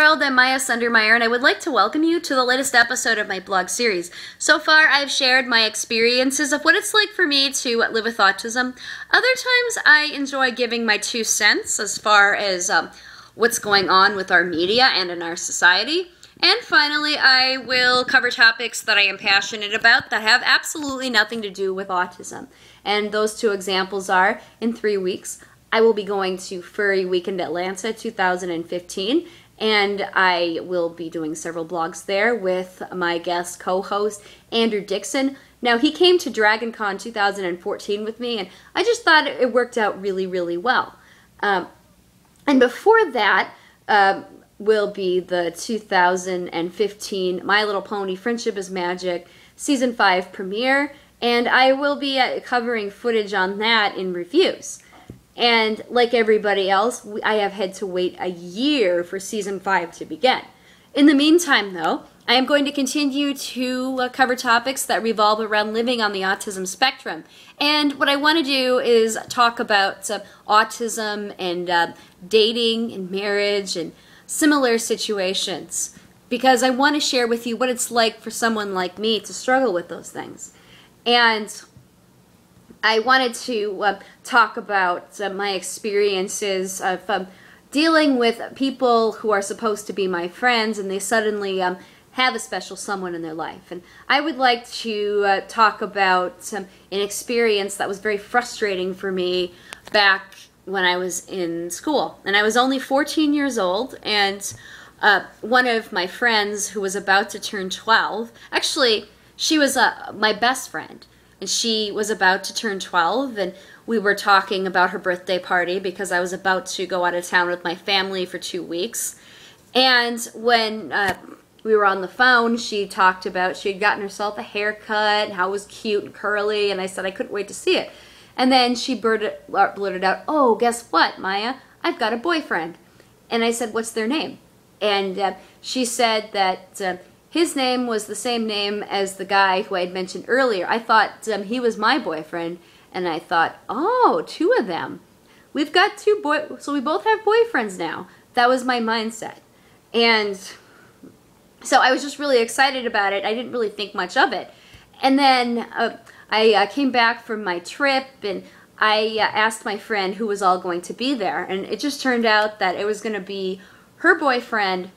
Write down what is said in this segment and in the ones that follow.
world, I'm Miyah Sundermeyer, and I would like to welcome you to the latest episode of my blog series. So far, I've shared my experiences of what it's like for me to live with autism. Other times, I enjoy giving my two cents as far as um, what's going on with our media and in our society. And finally, I will cover topics that I am passionate about that have absolutely nothing to do with autism. And those two examples are in three weeks, I will be going to Furry Weekend Atlanta 2015, and I will be doing several blogs there with my guest co-host Andrew Dixon. Now he came to DragonCon 2014 with me, and I just thought it worked out really, really well. Um, and before that uh, will be the 2015 My Little Pony Friendship is Magic season five premiere, and I will be uh, covering footage on that in reviews. And like everybody else, I have had to wait a year for season five to begin. In the meantime, though, I am going to continue to uh, cover topics that revolve around living on the autism spectrum. And what I want to do is talk about uh, autism and uh, dating and marriage and similar situations because I want to share with you what it's like for someone like me to struggle with those things. And I wanted to uh, talk about uh, my experiences of um, dealing with people who are supposed to be my friends and they suddenly um, have a special someone in their life. And I would like to uh, talk about um, an experience that was very frustrating for me back when I was in school. And I was only 14 years old and uh, one of my friends who was about to turn 12, actually, she was uh, my best friend and she was about to turn 12 and we were talking about her birthday party because I was about to go out of town with my family for two weeks. And when uh, we were on the phone, she talked about she had gotten herself a haircut and how it was cute and curly, and I said I couldn't wait to see it. And then she blurted, uh, out, "Oh, guess what, Miyah? I've got a boyfriend." And I said, "What's their name?" And uh, she said that uh, his name was the same name as the guy who I had mentioned earlier. I thought um, he was my boyfriend, and I thought, oh, two of them. We've got two boy, so we both have boyfriends now. That was my mindset, and so I was just really excited about it. I didn't really think much of it, and then uh, I uh, came back from my trip and. I uh, asked my friend who was all going to be there, and it just turned out that it was going to be her boyfriend,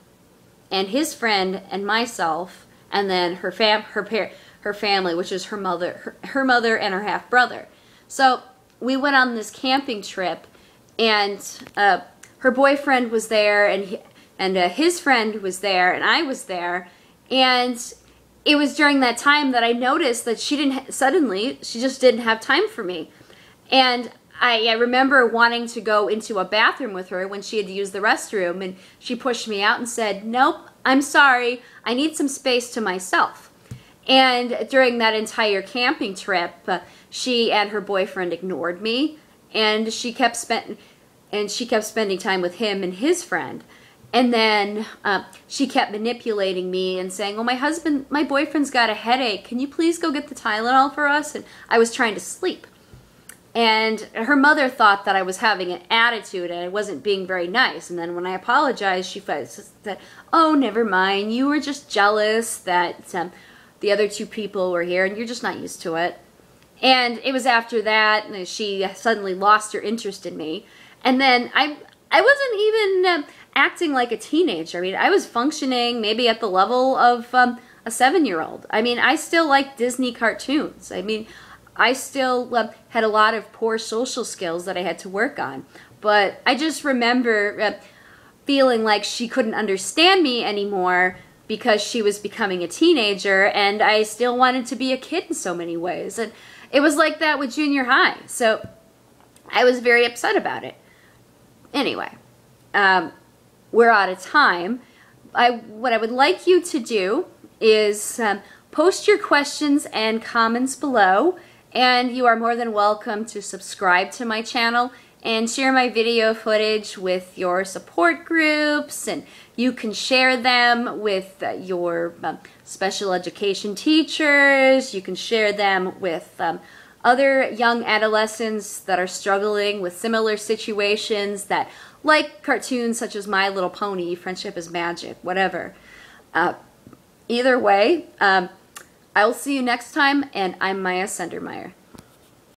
and his friend and myself, and then her fam her par- her family, which is her mother, her, her mother and her half brother. So we went on this camping trip, and uh, her boyfriend was there, and he, and uh, his friend was there, and I was there, and it was during that time that I noticed that she didn't suddenly she just didn't have time for me, and I, I, remember wanting to go into a bathroom with her when she had to use the restroom, and she pushed me out and said, Nope, I'm sorry, I need some space to myself. And during that entire camping trip, uh, she and her boyfriend ignored me, and she kept spent and she kept spending time with him and his friend. And then uh, she kept manipulating me and saying, "Well, my husband, my boyfriend's got a headache. Can you please go get the Tylenol for us?" And I was trying to sleep. And her mother thought that I was having an attitude and I wasn't being very nice. And then when I apologized, she said, Oh, never mind. You were just jealous that um, the other two people were here and you're just not used to it. And it was after that that she suddenly lost her interest in me. And then I, I wasn't even uh, acting like a teenager. I mean, I was functioning maybe at the level of um, a seven year old. I mean, I still like Disney cartoons. I mean, I still uh, had a lot of poor social skills that I had to work on. But I just remember uh, feeling like she couldn't understand me anymore because she was becoming a teenager and I still wanted to be a kid in so many ways. And it was like that with junior high. So I was very upset about it. Anyway, um, we're out of time. I, what I would like you to do is um, post your questions and comments below. And you are more than welcome to subscribe to my channel and share my video footage with your support groups and you can share them with uh, your um, special education teachers. You can share them with um, other young adolescents that are struggling with similar situations that like cartoons such as My Little Pony, Friendship is Magic, whatever. Uh, either way, um, I will see you next time, and I'm Miyah Sundermeyer.